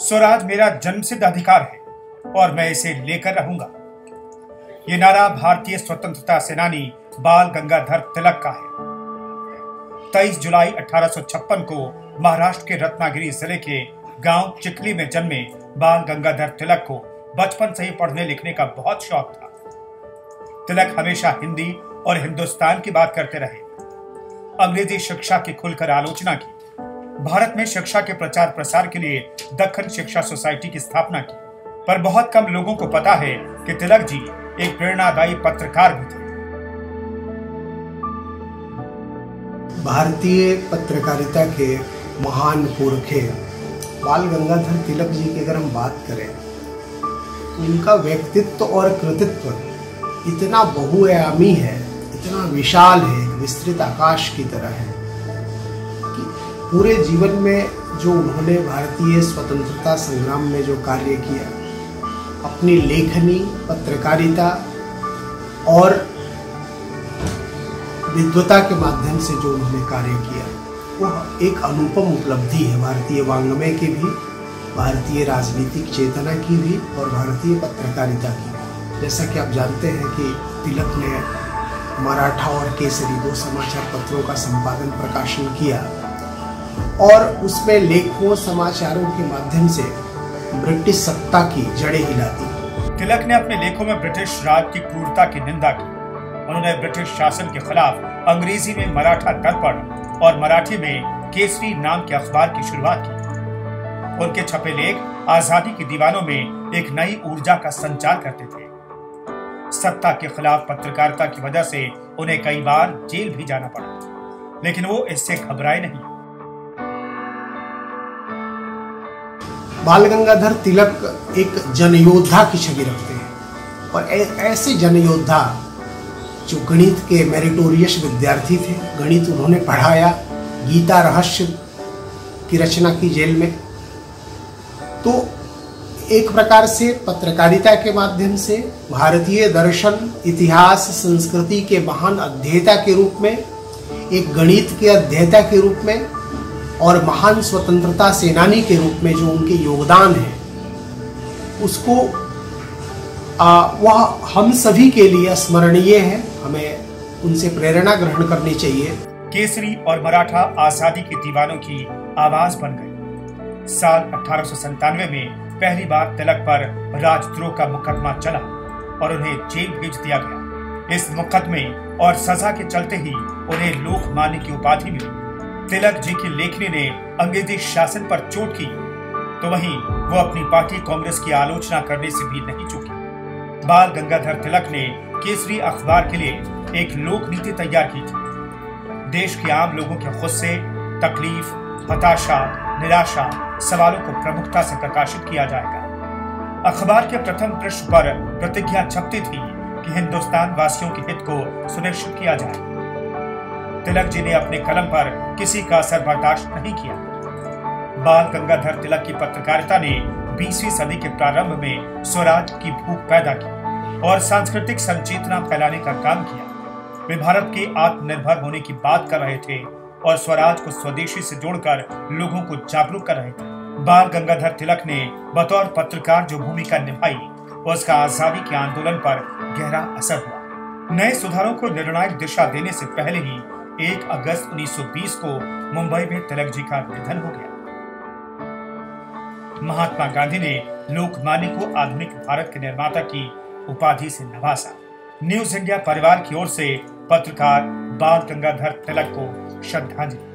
स्वराज मेरा जन्मसिद्ध अधिकार है और मैं इसे लेकर रहूँगा। ये नारा भारतीय स्वतंत्रता सेनानी बाल गंगाधर तिलक का है। 23 जुलाई 1856 को महाराष्ट्र के रत्नागिरी ज़िले के गाँव चिखली में जन्मे बाल गंगाधर तिलक को बचपन से ही पढ़ने लिखने का बहुत शौक था। तिलक हमेशा हिंदी और हिंदुस्तान की बात करते रहे। अंग्रेज़ी शिक्षा की खुलकर आलोचना की। भारत में शिक्षा के प्रचार प्रसार के लिए दक्षिण शिक्षा सोसाइटी की स्थापना की। पर बहुत कम लोगों को पता है कि तिलक जी एक प्रेरणादायी पत्रकार भी थे। भारतीय पत्रकारिता के महान पुरखे बाल गंगाधर तिलक जी की अगर हम बात करें तो उनका व्यक्तित्व और कृतित्व इतना बहुआयामी है, इतना विशाल है विस्तृत आकाश की तरह है। पूरे जीवन में जो उन्होंने भारतीय स्वतंत्रता संग्राम में जो कार्य किया, अपनी लेखनी, पत्रकारिता और विद्वता के माध्यम से जो उन्होंने कार्य किया वह एक अनुपम उपलब्धि है। भारतीय वांग्मय की भी, भारतीय राजनीतिक चेतना की भी और भारतीय पत्रकारिता की जैसा कि आप जानते हैं कि तिलक ने मराठा और केसरी दो समाचार पत्रों का संपादन, प्रकाशन किया। और उसमें लेखों समाचारों के माध्यम से ब्रिटिश सत्ता की जड़ें हिलाती। तिलक ने अपने लेखों में ब्रिटिश राज की क्रूरता की निंदा की। उन्होंने ब्रिटिश शासन के खिलाफ अंग्रेज़ी में मराठा दर्पण और मराठी में केसरी नाम के अखबार की शुरुआत की। उनके छपे लेख आज़ादी के दीवानों में एक नई ऊर्जा का संचार करते थे। सत्ता के खिलाफ पत्रकारिता की वजह से उन्हें कई बार जेल भी जाना पड़ा। लेकिन वो इससे घबराए नहीं। बाल गंगाधर तिलक एक जनयोद्धा की छवि रखते हैं। और ऐसे जनयोद्धा जो गणित के मेरिटोरियस विद्यार्थी थे, गणित उन्होंने पढ़ाया, गीता रहस्य की रचना की जेल में। तो एक प्रकार से पत्रकारिता के माध्यम से, भारतीय दर्शन, इतिहास, संस्कृति के महान अध्येता के रूप में, एक गणित के अध्येता के रूप में और महान स्वतंत्रता सेनानी के रूप में जो उनके योगदान है, उसको वह हम सभी के लिए स्मरणीय है। हमें उनसे प्रेरणा ग्रहण करनी चाहिए। केसरी और मराठा आज़ादी के दीवानों की आवाज़ बन गई। साल अठारह में पहली बार तिलक पर राजद्रोह का मुकदमा चला और उन्हें जेल भेज दिया गया। इस मुकदमे और सजा के चलते ही उन्हें लोकमान्य की उपाधि मिली। तिलक जी की लेखनी ने अंग्रेज़ी शासन पर चोट की तो वहीं वो अपनी पार्टी कांग्रेस की आलोचना करने से भी नहीं चुकी। बाल गंगाधर तिलक ने केसरी अखबार के लिए एक लोक नीति तैयार की थी। देश के आम लोगों के गुस्से, तकलीफ़, हताशा, निराशा सवालों को प्रमुखता से प्रकाशित किया जाएगा। अखबार के प्रथम पृष्ठ पर प्रतिज्ञा छपती थी कि हिंदुस्तान वासियों के हित को सुनिश्चित किया जाए। तिलक जी ने अपने कलम पर किसी का असर बर्दाश्त नहीं किया। बाल गंगाधर तिलक की पत्रकारिता ने 20वीं सदी के प्रारंभ में स्वराज की भूख पैदा की और सांस्कृतिक संचेतना फैलाने का काम किया। वे भारत के आत्मनिर्भर होने की बात कर रहे थे और स्वराज को स्वदेशी से जोड़कर लोगों को जागरूक कर रहे थे। बाल गंगाधर तिलक ने बतौर पत्रकार जो भूमिका निभाई, उसका आज़ादी के आंदोलन पर गहरा असर हुआ। नए सुधारों को निर्णायक दिशा देने से पहले ही 1 अगस्त 1920 को मुंबई में तिलक जी का निधन हो गया। महात्मा गांधी ने लोकमान्य को आधुनिक भारत के निर्माता की उपाधि से नवाजा। न्यूज़ इंडिया परिवार की ओर से पत्रकार बाल गंगाधर तिलक को श्रद्धांजलि।